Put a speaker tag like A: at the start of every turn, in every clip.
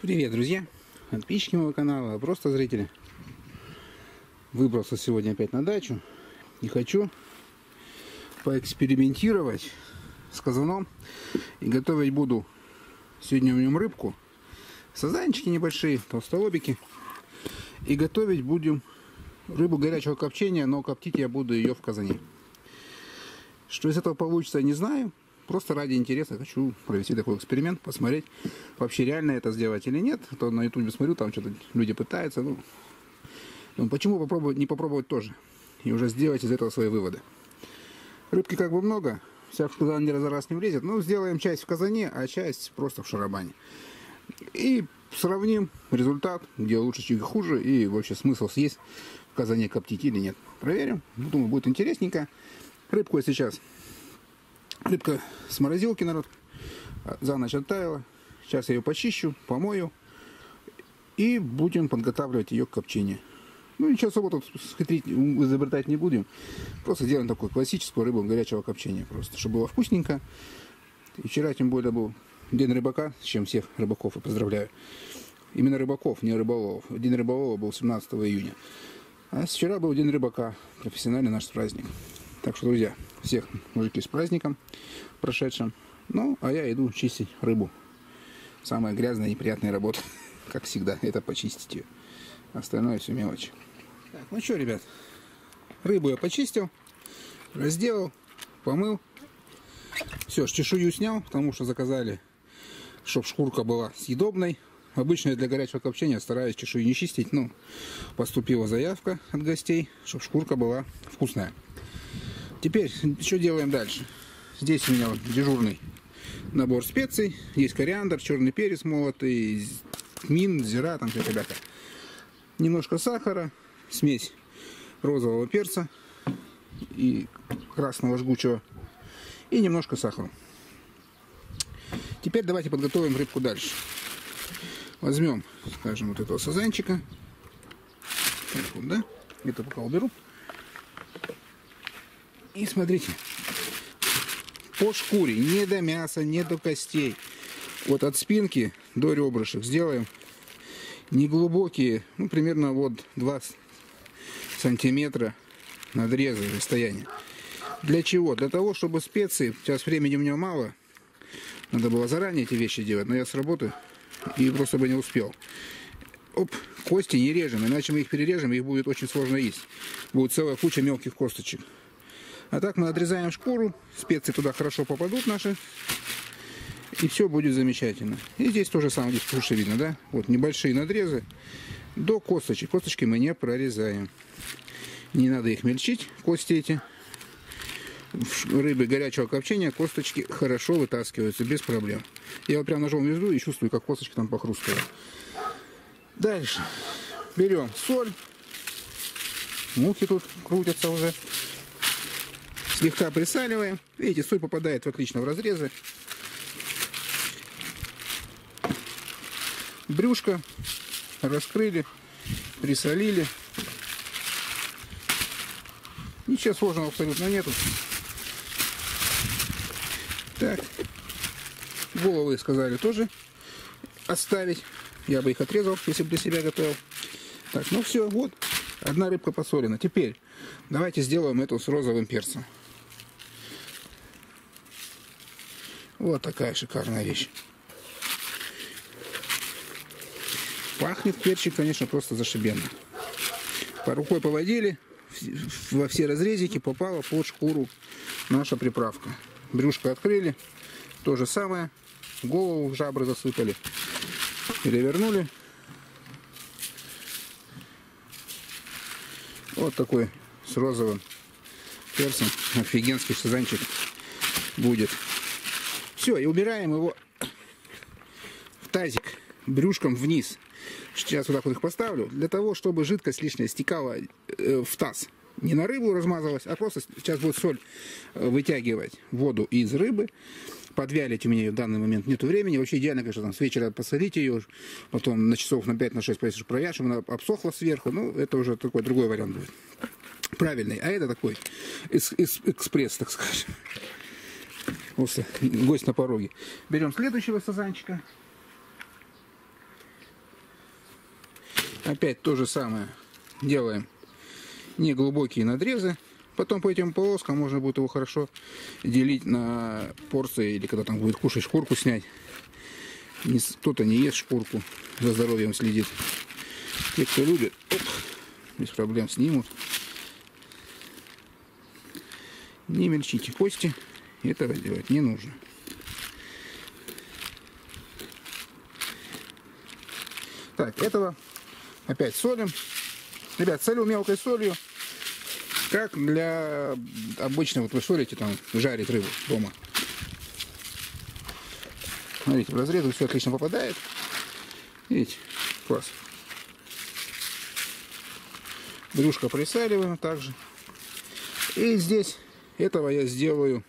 A: Привет, друзья! Подписчики моего канала, а просто зрители. Выбрался сегодня опять на дачу и хочу поэкспериментировать с казаном и готовить буду сегодня в нем рыбку, сазанчики небольшие, толстолобики и готовить будем рыбу горячего копчения, но коптить я буду ее в казане. Что из этого получится, не знаю. Просто ради интереса хочу провести такой эксперимент, посмотреть, вообще реально это сделать или нет. То на ютубе смотрю, там что-то люди пытаются. Ну, ну почему попробовать, не попробовать тоже? И уже сделать из этого свои выводы. Рыбки как бы много, вся в казан раза раз не влезет. Ну, сделаем часть в казане, а часть просто в шарабане. И сравним результат, где лучше, чуть хуже, и вообще смысл съесть в казане коптить или нет. Проверим. Думаю, будет интересненько. Рыбку я сейчас Рыбка с морозилки, народ. За ночь оттаяла. Сейчас я ее почищу, помою. И будем подготавливать ее к копчению. Ну, ничего особо тут хитрить, изобретать не будем. Просто сделаем такую классическую рыбу горячего копчения. Просто, чтобы было вкусненько. И вчера, тем более, был День рыбака, с чем всех рыбаков и поздравляю. Именно рыбаков, не рыболовов. День рыболова был 17 июня. А вчера был День рыбака, профессиональный наш праздник. Так что, друзья, всех мужики с праздником прошедшим. Ну, а я иду чистить рыбу. Самая грязная и неприятная работа, как всегда, это почистить ее. Остальное все мелочи. Так, ну что, ребят, рыбу я почистил, разделал, помыл. Все, чешую снял, потому что заказали, чтобы шкурка была съедобной. Обычно для горячего копчения стараюсь чешую не чистить, но поступила заявка от гостей, чтобы шкурка была вкусная. Теперь, что делаем дальше? Здесь у меня вот дежурный набор специй. Есть кориандр, черный перец молотый, мин, зира, там все ребята. Немножко сахара, смесь розового перца и красного жгучего. И немножко сахара. Теперь давайте подготовим рыбку дальше. Возьмем, скажем, вот этого сазанчика. Вот, да? Это пока уберу. И смотрите, по шкуре, не до мяса, не до костей. Вот от спинки до ребрышек сделаем неглубокие, ну, примерно вот 2 сантиметра надреза расстояния. Для чего? Для того, чтобы специи, сейчас времени у меня мало, надо было заранее эти вещи делать, но я с работы и просто бы не успел. Оп, кости не режем, иначе мы их перережем, их будет очень сложно есть. Будет целая куча мелких косточек. А так мы отрезаем шкуру, специи туда хорошо попадут наши. И все будет замечательно. И здесь тоже самое, здесь лучше видно, да? Вот небольшие надрезы до косточек. Косточки мы не прорезаем. Не надо их мельчить, кости эти. В рыбы горячего копчения косточки хорошо вытаскиваются, без проблем. Я вот прям ножом везу и чувствую, как косточки там похрустывают. Дальше. Берем соль. Мухи тут крутятся уже. Слегка присаливаем. Видите, соль попадает отлично в разрезы. Брюшко раскрыли, присолили. Ничего сложного абсолютно нету. Так. Головы сказали тоже оставить. Я бы их отрезал, если бы для себя готовил. Так, ну все, вот. Одна рыбка посолена. Теперь давайте сделаем эту с розовым перцем. Вот такая шикарная вещь. Пахнет перчик, конечно, просто зашибенно. По рукой поводили, во все разрезики попала под шкуру наша приправка. Брюшко открыли, то же самое. Голову жабры засыпали. Перевернули. Вот такой с розовым перцем офигенский сазанчик будет. Все, и убираем его в тазик брюшком вниз. Сейчас вот так вот их поставлю, для того, чтобы жидкость лишняя стекала э, в таз. Не на рыбу размазалась, а просто сейчас будет соль э, вытягивать воду из рыбы. Подвялить у меня ее в данный момент нету времени. Вообще идеально, конечно, там с вечера посолить ее, потом на часов на 5 на 6 повесишь провяжешь, чтобы она обсохла сверху. Ну, это уже такой другой вариант будет. Правильный. А это такой экспресс, так скажем. Вот гость на пороге. Берем следующего сазанчика. Опять то же самое. Делаем неглубокие надрезы. Потом по этим полоскам можно будет его хорошо делить на порции, или когда там будет кушать шкурку снять. Кто-то не ест шкурку, за здоровьем следит. Те, кто любит, оп, без проблем снимут. Не мельчите кости, этого делать не нужно. Так, этого опять солим. Ребят, солю мелкой солью. Как для обычного, вот вы солите, там, жарить рыбу дома. Смотрите, в разрезы все отлично попадает. Видите, класс. Брюшко присаливаем также. И здесь этого я сделаю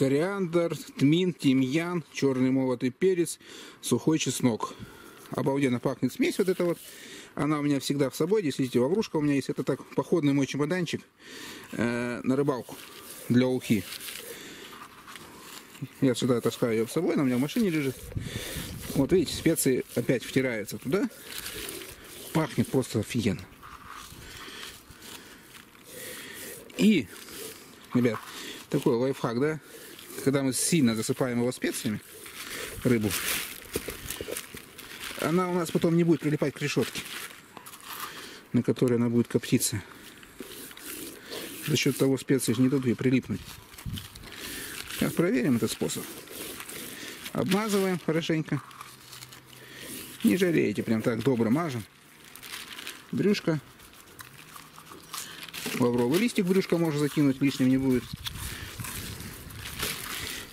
A: кориандр, тмин, тимьян, черный молотый перец, сухой чеснок. Обалденно пахнет смесь вот эта вот. Она у меня всегда в собой. Здесь, видите, ваврушка у меня есть. Это так, походный мой чемоданчик э, на рыбалку для ухи. Я сюда таскаю ее с собой, она у меня в машине лежит. Вот видите, специи опять втираются туда. Пахнет просто офигенно. И, ребят, такой лайфхак, да? Когда мы сильно засыпаем его специями, рыбу, она у нас потом не будет прилипать к решетке на которой она будет коптиться. За счет того специи не дадут ей прилипнуть. Сейчас проверим этот способ. Обмазываем хорошенько. Не жалеете, прям так добро мажем. Брюшко. Лавровый листик брюшко можно закинуть, лишним не будет.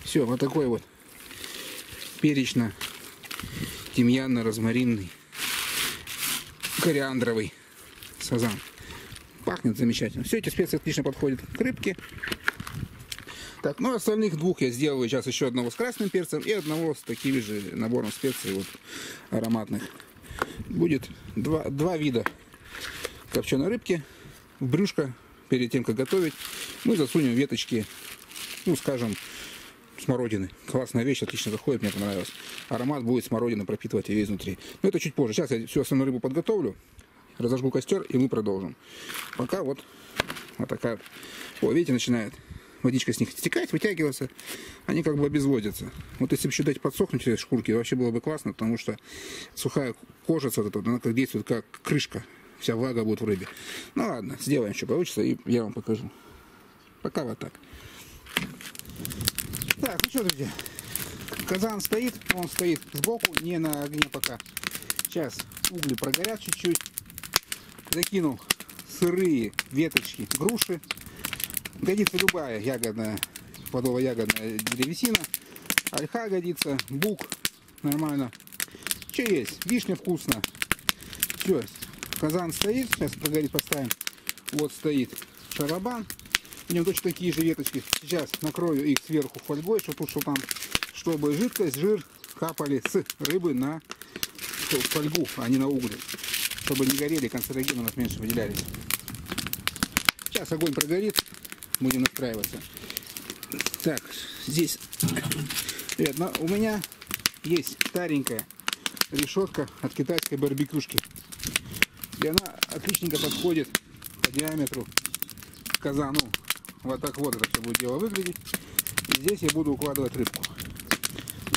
A: Все, вот такой вот перечно тимьянно-розмаринный кориандровый сазан. Пахнет замечательно. Все эти специи отлично подходят к рыбке. Так, ну остальных двух я сделаю сейчас еще одного с красным перцем и одного с таким же набором специй вот, ароматных. Будет два, два вида копченой рыбки в брюшко перед тем, как готовить. Мы засунем веточки, ну скажем, смородины. Классная вещь, отлично заходит, мне понравилось. Аромат будет смородина пропитывать ее изнутри. Но это чуть позже. Сейчас я всю основную рыбу подготовлю разожгу костер и мы продолжим. Пока вот, вот такая. О, видите, начинает водичка с них стекать, вытягиваться, они как бы обезводятся. Вот если бы еще дать подсохнуть этой шкурки, вообще было бы классно, потому что сухая кожица, вот эта, она как действует как крышка, вся влага будет в рыбе. Ну ладно, сделаем, что получится, и я вам покажу. Пока вот так. Так, ну что, друзья, казан стоит, он стоит сбоку, не на огне пока. Сейчас угли прогорят чуть-чуть закинул сырые веточки груши. Годится любая ягодная, плодово-ягодная древесина. Ольха годится, бук нормально. Что есть? Вишня вкусно. Все, казан стоит, сейчас прогорит, поставим. Вот стоит шарабан. У него точно такие же веточки. Сейчас накрою их сверху фольгой, чтобы, чтобы там, чтобы жидкость, жир капали с рыбы на фольгу, а не на угли чтобы не горели, канцерогены у нас меньше выделялись. Сейчас огонь прогорит, будем настраиваться. Так, здесь, ребят, у меня есть старенькая решетка от китайской барбекюшки. И она отличненько подходит по диаметру к казану. Вот так вот это все будет дело выглядеть. И здесь я буду укладывать рыбку.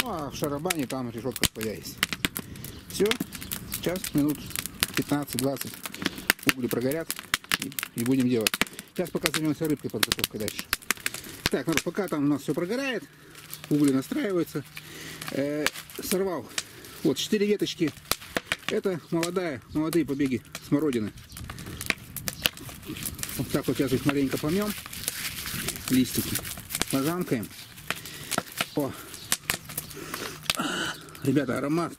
A: Ну а в шарабане там решетка своя есть. Все, сейчас минут 15-20 угли прогорят и, и будем делать. Сейчас пока займемся рыбкой подготовкой дальше. Так, народ, пока там у нас все прогорает, угли настраиваются. Э, сорвал вот 4 веточки. Это молодая, молодые побеги смородины. Вот так вот сейчас их маленько помнем. Листики. Пожамкаем. О! Ребята, аромат.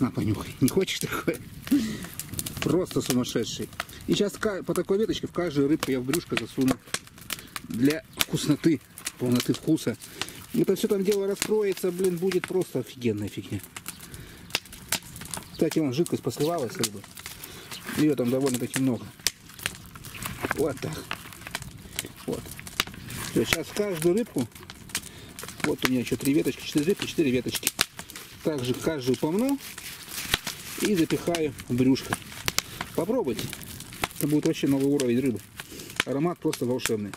A: На, понюхай. Не хочешь такое? Просто сумасшедший. И сейчас по такой веточке в каждую рыбку я в брюшко засуну для вкусноты, полноты вкуса. Это все там дело раскроется, блин, будет просто офигенная фигня. Кстати, вон жидкость посливалась рыбы. Ее там довольно-таки много. Вот так. Сейчас каждую рыбку, вот у меня еще три веточки, четыре рыбки, четыре веточки. Также каждую помну И запихаю в брюшко. Попробуйте. Это будет вообще новый уровень рыбы. Аромат просто волшебный.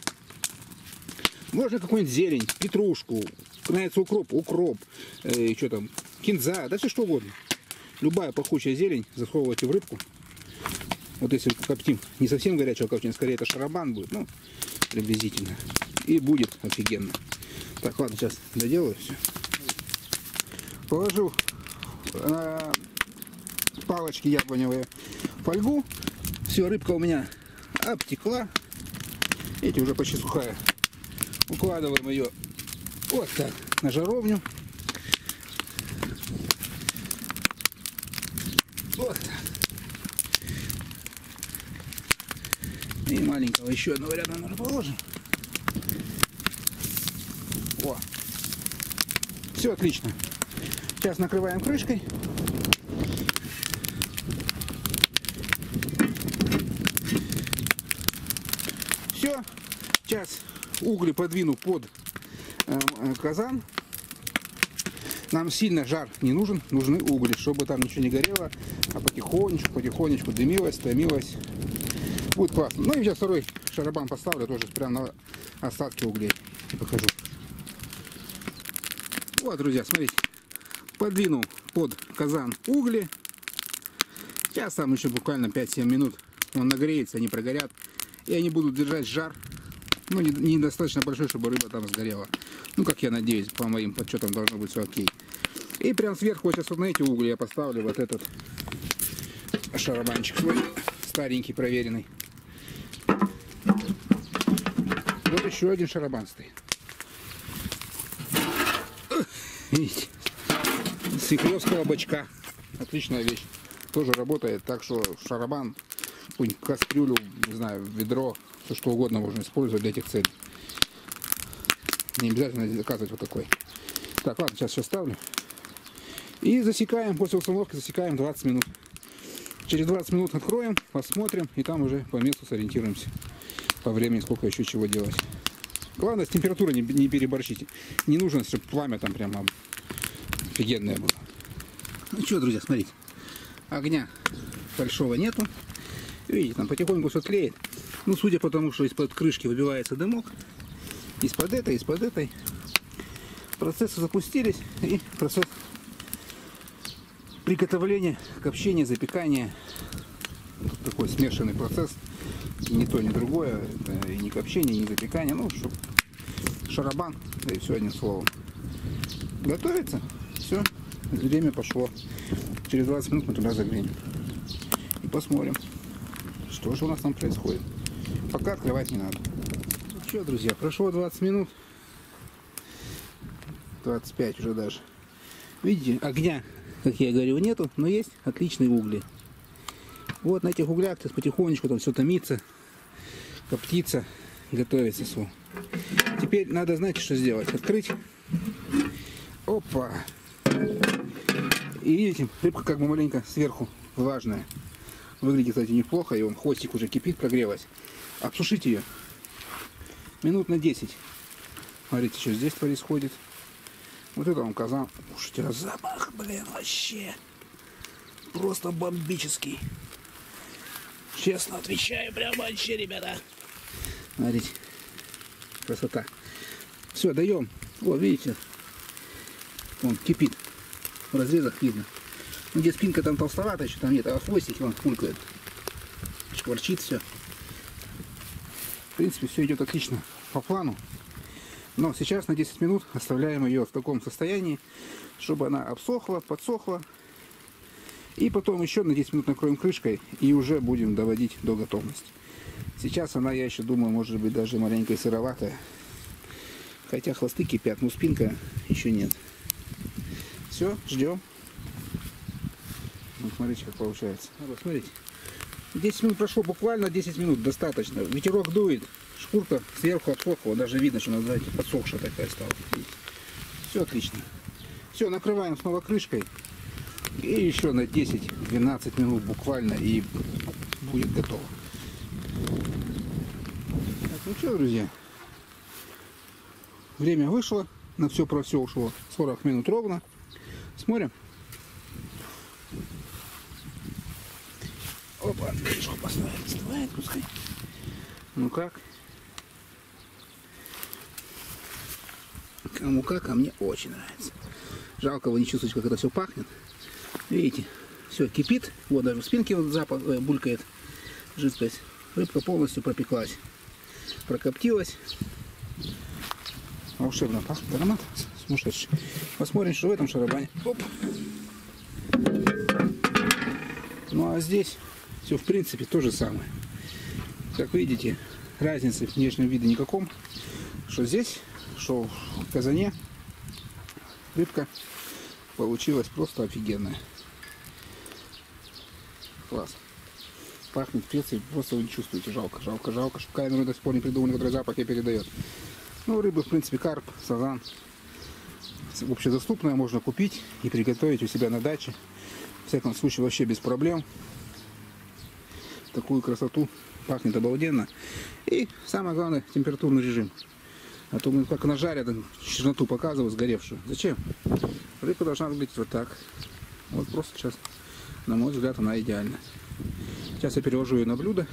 A: Можно какую-нибудь зелень, петрушку, нравится укроп, укроп, э, что там, кинза, да все что угодно. Любая пахучая зелень засовывайте в рыбку. Вот если коптим не совсем горячего копчения, скорее это шарабан будет, ну, приблизительно. И будет офигенно. Так, ладно, сейчас доделаю все. Положу на палочки яблоневые фольгу. Все, рыбка у меня обтекла. Эти уже почти сухая. Укладываем ее вот так на жаровню. Вот так. Маленького еще одного рядом наверное, положим. О. Все отлично. Сейчас накрываем крышкой. Все. Сейчас угли подвину под э, казан. Нам сильно жар не нужен, нужны угли, чтобы там ничего не горело, а потихонечку, потихонечку дымилось, томилось. Будет классно. Ну и сейчас второй шарабан поставлю тоже прямо на остатки углей. Покажу. Вот, друзья, смотрите. Подвинул под казан угли. Сейчас там еще буквально 5-7 минут он нагреется, они прогорят. И они будут держать жар. Ну, недостаточно не большой, чтобы рыба там сгорела. Ну, как я надеюсь, по моим подсчетам должно быть все окей. И прям сверху, сейчас вот на эти угли я поставлю вот этот шарабанчик свой, старенький, проверенный. Вот еще один шарабан стоит. Видите? С вихревского бачка. Отличная вещь. Тоже работает, так что шарабан, кастрюлю, не знаю, ведро, все что угодно можно использовать для этих целей. Не обязательно заказывать вот такой. Так, ладно, сейчас все ставлю. И засекаем, после установки засекаем 20 минут. Через 20 минут откроем, посмотрим, и там уже по месту сориентируемся. По времени, сколько еще чего делать. Главное, с температурой не, не переборщите. Не нужно, чтобы пламя там прямо офигенное было. Ну что, друзья, смотрите. Огня большого нету. Видите, там потихоньку все тлеет. Ну, судя по тому, что из-под крышки выбивается дымок, из-под этой, из-под этой. Процессы запустились и процесс приготовления, копчения, запекания. Тут такой смешанный процесс. Ни то, ни другое. И не копчение, и не запекание. Ну, чтобы шарабан, да и все одним словом. Готовится. Все. Время пошло. Через 20 минут мы туда заглянем. И посмотрим, что же у нас там происходит. Пока открывать не надо. Что, друзья, прошло 20 минут. 25 уже даже. Видите, огня, как я говорил, нету, но есть отличные угли. Вот на этих углях сейчас потихонечку там все томится, коптится, готовится все. Теперь надо, знаете, что сделать? Открыть. Опа. И видите, рыбка как бы маленько сверху влажная. Выглядит, кстати, неплохо, и он хвостик уже кипит, прогрелась. Обсушите ее минут на 10. Смотрите, что здесь происходит. Вот это он казан. Слушайте, а запах, блин, вообще просто бомбический. Честно отвечаю, прям вообще, ребята. Смотрите, красота. Все, даем. Вот, видите, он кипит. В разрезах видно. Ну, где спинка там толстовата, еще там нет, а хвостик он фулькает. Шкварчит все. В принципе, все идет отлично по плану. Но сейчас на 10 минут оставляем ее в таком состоянии, чтобы она обсохла, подсохла. И потом еще на 10 минут накроем крышкой и уже будем доводить до готовности. Сейчас она, я еще думаю, может быть даже маленькая сыроватая. Хотя хвосты кипят, но спинка еще нет. Все, ждем. Вот смотрите, как получается. Вот, смотрите. 10 минут прошло, буквально 10 минут, достаточно. Ветерок дует, шкурка сверху отсохла, даже видно, что она, знаете, подсохшая такая стала. Все отлично. Все, накрываем снова крышкой. И еще на 10-12 минут буквально и будет готово. Так, ну что, друзья, время вышло, на все про все ушло 40 минут ровно. Смотрим. Опа, крышку поставить. Вставает, пускай. Ну как? Кому как, а мне очень нравится. Жалко, вы не чувствуете, как это все пахнет. Видите, все кипит. Вот даже в спинке вот запах э, булькает жидкость. Рыбка полностью пропеклась. Прокоптилась. Волшебно пахнет аромат. Сумасшедший. Посмотрим, что в этом шарабане. Оп. Ну а здесь все в принципе то же самое. Как видите, разницы в внешнем виде никаком. Что здесь, что в казане рыбка получилась просто офигенная. Класс. Пахнет специей, просто вы не чувствуете. Жалко, жалко, жалко, что камеру до сих пор не придумали, который запах ей передает. Ну, рыбы, в принципе, карп, сазан. Общедоступная, можно купить и приготовить у себя на даче. В всяком случае, вообще без проблем. Такую красоту пахнет обалденно. И самое главное, температурный режим. А то мы как она жарят, черноту показывают сгоревшую. Зачем? Рыба должна быть вот так. Вот просто сейчас, на мой взгляд, она идеальна. Сейчас я переложу ее на блюдо.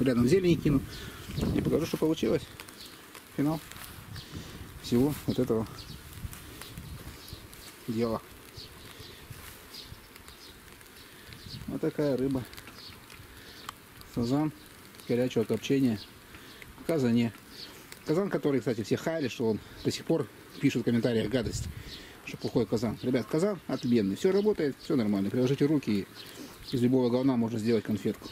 A: Рядом зелени кину. И покажу, что получилось. Финал всего вот этого дела. Вот такая рыба. Сазан горячего копчения в казане. Казан, который, кстати, все хаяли, что он до сих пор пишет в комментариях гадость, что плохой казан. Ребят, казан отменный. Все работает, все нормально. Приложите руки и из любого говна можно сделать конфетку.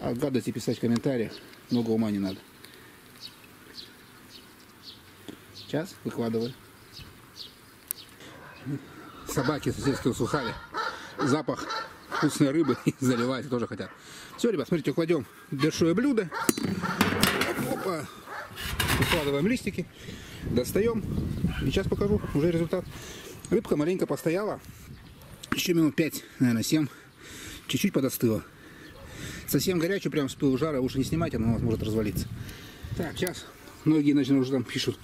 A: А гадости писать в комментариях много ума не надо. Сейчас выкладываю. Собаки соседские услыхали. Запах вкусной рыбы и заливать тоже хотят. Все, ребят, смотрите, кладем большое блюдо. Опа. Укладываем листики. Достаем. И сейчас покажу уже результат. Рыбка маленько постояла. Еще минут 5, наверное, 7. Чуть-чуть подостыла. Совсем горячую, прям с пылу жара. Лучше не снимать, она у вас может развалиться. Так, сейчас. Многие начнут уже там пишут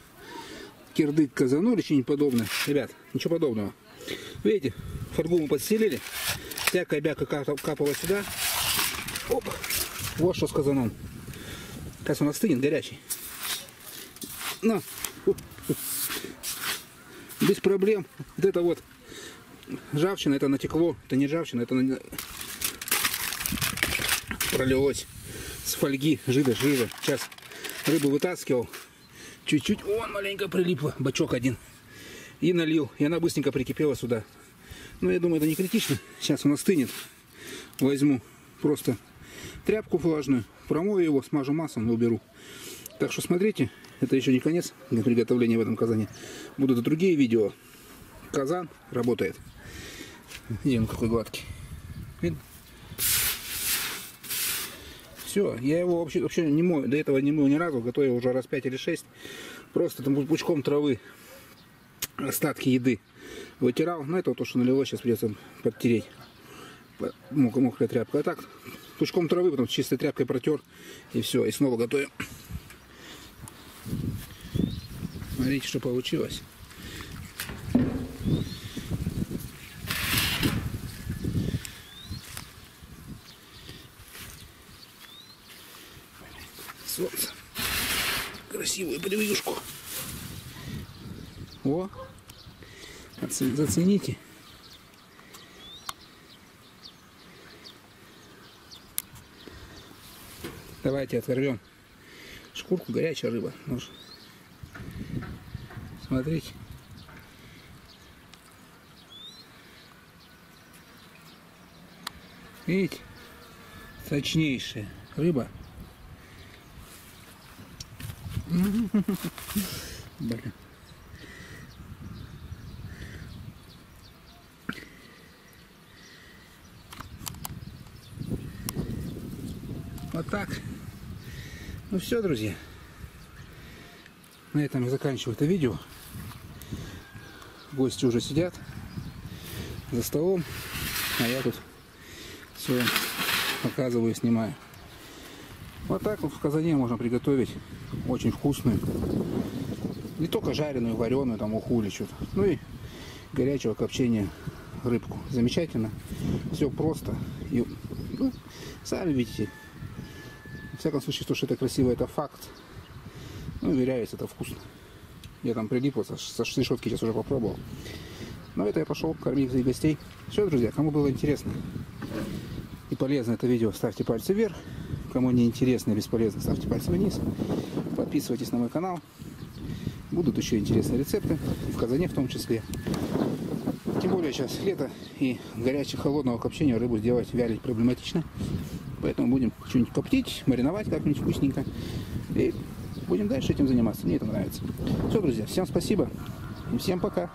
A: кирдык казану или что-нибудь подобное. Ребят, ничего подобного. Видите, фольгу мы подстелили. Всякая бяка капала сюда. Оп. Вот что с казаном. Сейчас он остынет, горячий. На. Без проблем. Вот это вот ржавчина, это натекло. Это не ржавчина, это пролилось с фольги, жида, жира. Сейчас рыбу вытаскивал. Чуть-чуть, он маленько прилипло, бачок один. И налил, и она быстренько прикипела сюда. Но я думаю, это не критично. Сейчас он остынет. Возьму просто тряпку влажную, промою его, смажу маслом и уберу. Так что смотрите, это еще не конец приготовления в этом казане. Будут и другие видео. Казан работает. Видите, он какой гладкий. Видно? Все, я его вообще, вообще не мою, до этого не мою ни разу, готовил уже раз 5 или 6. Просто там пучком травы остатки еды вытирал. Ну, это вот то, что налилось, сейчас придется подтереть. Мокрая тряпка. А так, пучком травы, потом чистой тряпкой протер. И все, и снова готовим. Смотрите, что получилось. Солнце. Красивую превьюшку. О, зацените. Давайте оторвем шкурку, горячая рыба. Может. Смотрите. Видите? Сочнейшая рыба. Блин. Вот так. Ну все, друзья. На этом я заканчиваю это видео. Гости уже сидят за столом, а я тут все показываю, снимаю. Вот так вот в казане можно приготовить очень вкусную, не только жареную, вареную, там уху или что-то, ну и горячего копчения рыбку. Замечательно, все просто и Ну, сами видите. В всяком случае, то, что это красиво, это факт. Ну, уверяюсь, это вкусно. Я там прилип, со, со шишотки сейчас уже попробовал. Но это я пошел кормить своих гостей. Все, друзья, кому было интересно и полезно это видео, ставьте пальцы вверх. Кому не интересно и бесполезно, ставьте пальцы вниз. Подписывайтесь на мой канал. Будут еще интересные рецепты, в казане в том числе. Тем более сейчас лето и горячего холодного копчения рыбу сделать, вялить проблематично. Поэтому будем что-нибудь коптить, мариновать как-нибудь вкусненько. И будем дальше этим заниматься. Мне это нравится. Все, друзья, всем спасибо и всем пока.